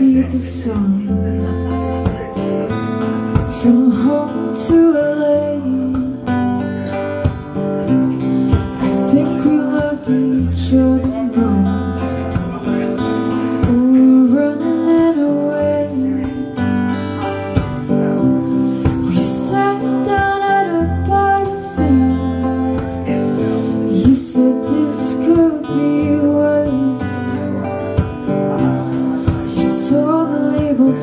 repeat the sun. From home to a.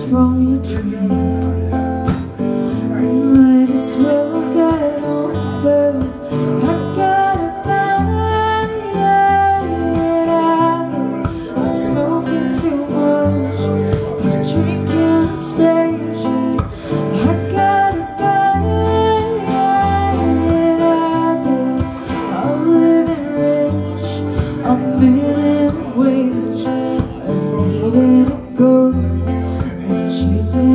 from your dreams.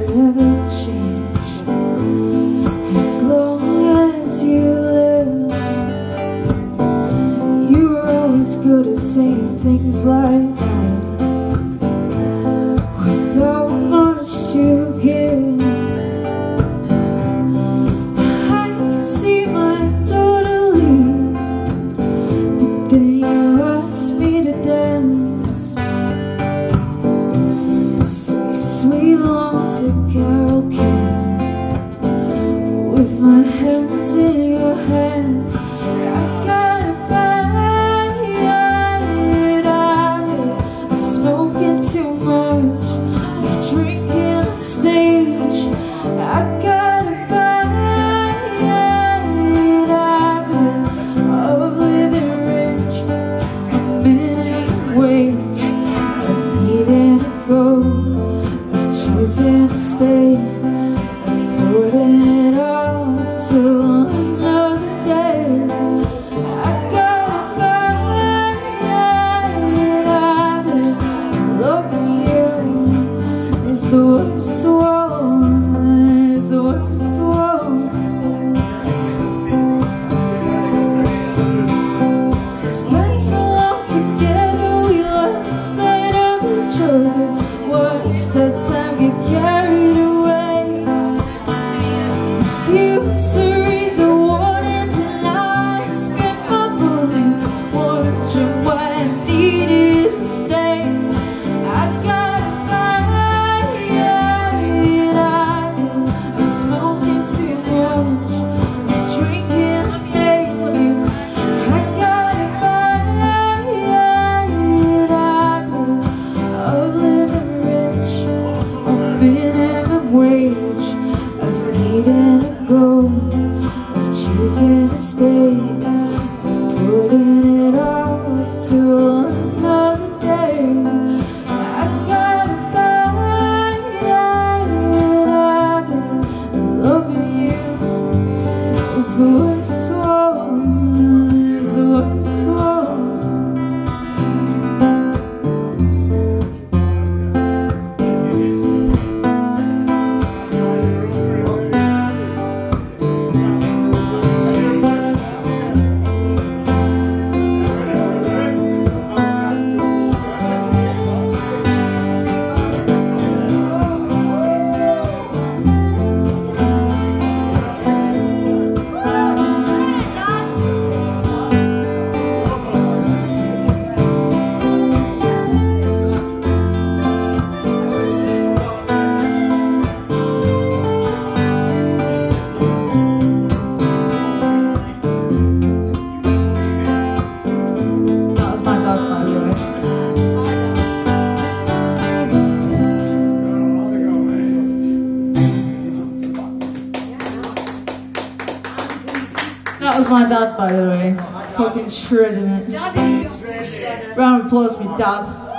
never change. As long as you live You always good at saying things like that. used to Is it a stage? That was my dad, by the way. Fucking shredding it. Round of applause, me dad.